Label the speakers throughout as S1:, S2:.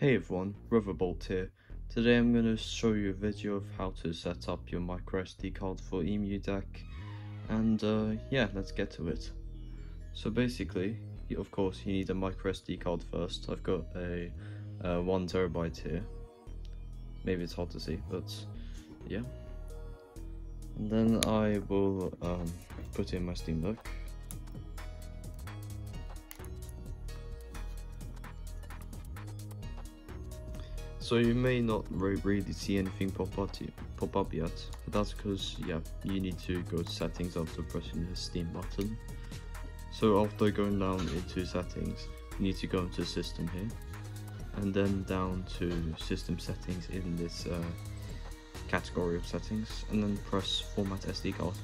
S1: Hey everyone, RevvoBolt here. Today I'm going to show you a video of how to set up your microSD card for EmuDeck and uh, yeah, let's get to it. So basically, of course you need a microSD card first. I've got a uh, 1 terabyte here. Maybe it's hard to see, but yeah. And then I will um, put in my Steam Deck. So you may not really see anything pop up, pop up yet, but that's because, yeah, you need to go to settings after pressing the Steam button. So after going down into settings, you need to go into system here, and then down to system settings in this uh, category of settings, and then press format SD card.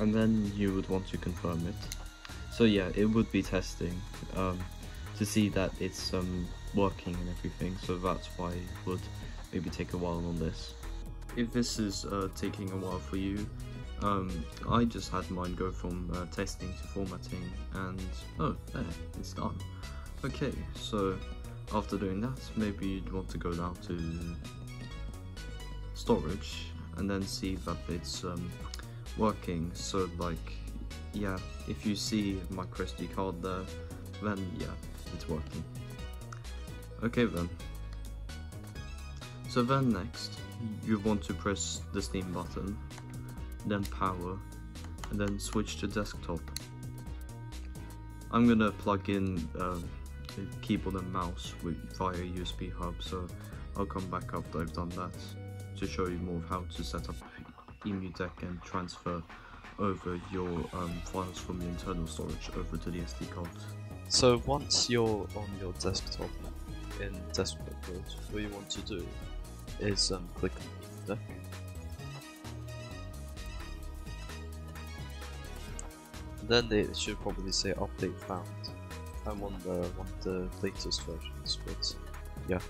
S1: And then you would want to confirm it. So yeah, it would be testing um, to see that it's um, working and everything, so that's why it would maybe take a while on this. If this is uh, taking a while for you, um, I just had mine go from uh, testing to formatting and oh, there, it's done. Okay, so after doing that, maybe you'd want to go down to storage and then see that it's um, working. So like, yeah, if you see microSD card there, then yeah, it's working. Okay then. So then next, you want to press the Steam button, then power, and then switch to desktop. I'm gonna plug in uh, the keyboard and mouse with, via USB hub, so I'll come back after I've done that to show you more of how to set up EmuDeck and transfer over your um, files from your internal storage over to the SD card.
S2: So once you're on your desktop in desktop mode, what you want to do is um, click on deck. Then it should probably say update found. I'm on the one of the latest versions, but yeah.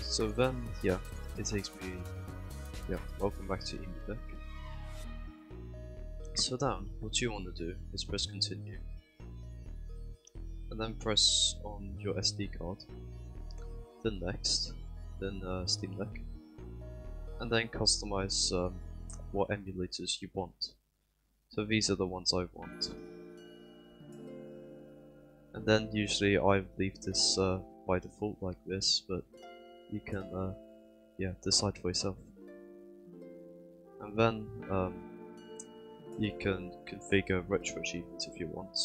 S2: So then, yeah, it takes me, yeah, welcome back to EmuDeck. So then, what you want to do is press continue and then press on your SD card, then next, then uh, Steam Deck, and then customize um, what emulators you want. So these are the ones I want. And then usually I leave this uh, by default like this, but you can uh, yeah decide for yourself. And then um, you can configure RetroGPs if you want,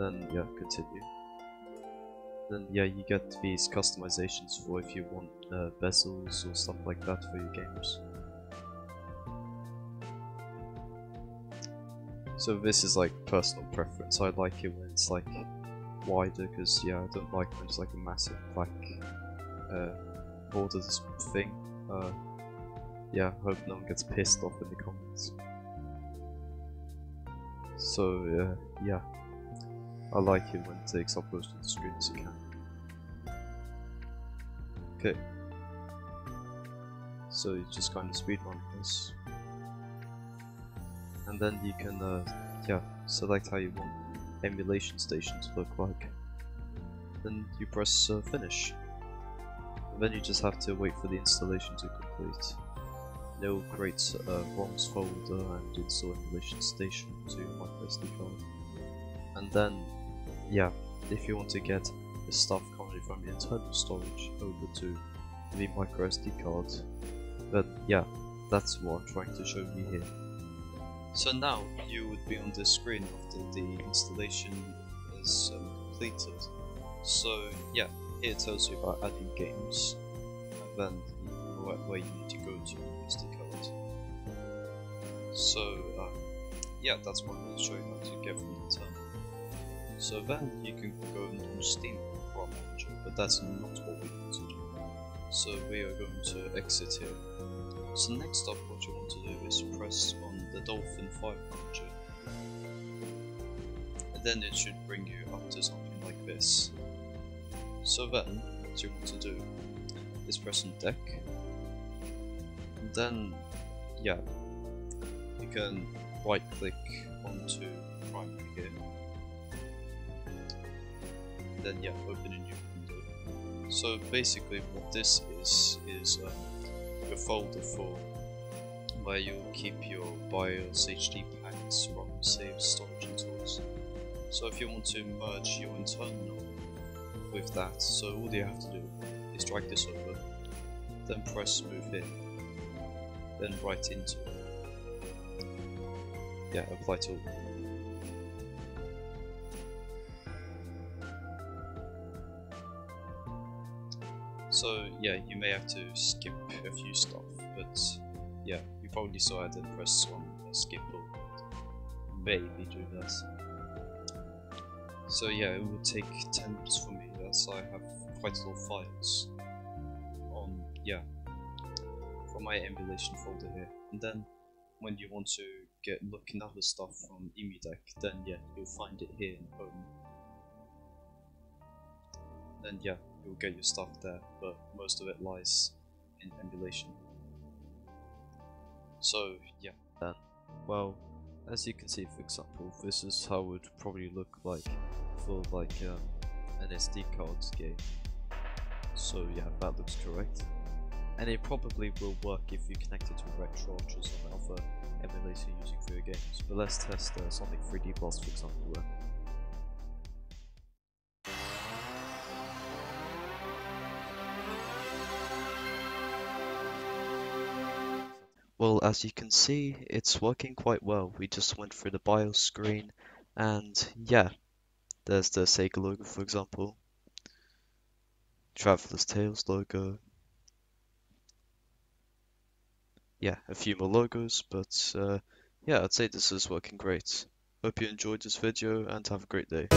S2: then yeah, continue. Then yeah, you get these customizations for if you want uh, bezels or stuff like that for your games. So this is like personal preference. I like it when it's like wider because yeah, I don't like when it's like a massive black uh, borders thing. Uh, yeah, hope no one gets pissed off in the comments. So uh, yeah. I like it when it takes up most of the screen as you can. Okay. So you just kind of speedrun this. And then you can, uh, yeah, select how you want emulation station to look like. Then you press uh, finish. And then you just have to wait for the installation to complete. It will create a ROMs folder and install emulation station to my SD card. And then yeah, if you want to get the stuff coming from the internal storage over to the micro SD card. But yeah, that's what I'm trying to show you here. So now you would be on the screen after the installation is um, completed. So yeah, here it tells you about adding games, and then where, you need to go to SD card. So um, yeah, that's what I'm going to show you how to get from the internal. So then you can go into Steam ROM Manager, but that's not what we want to do. So we are going to exit here. So next up what you want to do is press on the Dolphin File Manager. And then it should bring you up to something like this. So then, what you want to do is press on Deck. And then, yeah, you can right click onto Primary here then yeah, open a new window. So basically what this is, is um, your folder for where you'll keep your BIOS HD packs, ROM saves, storage and tools. So if you want to merge your internal with that, so all you have to do is drag this over, then press move in, then right into yeah, apply to So yeah, you may have to skip a few stuff, but yeah, you probably saw I did press on skip or maybe do that. So yeah, it would take 10 minutes for me as I have quite a lot of files on, yeah, from my emulation folder here. And then when you want to get looking at other stuff from EmuDeck, then yeah, you'll find it here in home. Then yeah, you'll get your stuff there, but most of it lies in emulation. So yeah. Then, well, as you can see, for example, this is how it would probably look like for like um, an SD cards game. So yeah, that looks correct. And it probably will work if you connect it to RetroArch or some other emulator using for your games. But let's test uh, Sonic 3D Blast for example. There. Well, as you can see, it's working quite well. We just went through the BIOS screen, and yeah, there's the Sega logo, for example. Traveler's Tales logo. Yeah, a few more logos, but uh, yeah, I'd say this is working great. Hope you enjoyed this video and have a great day.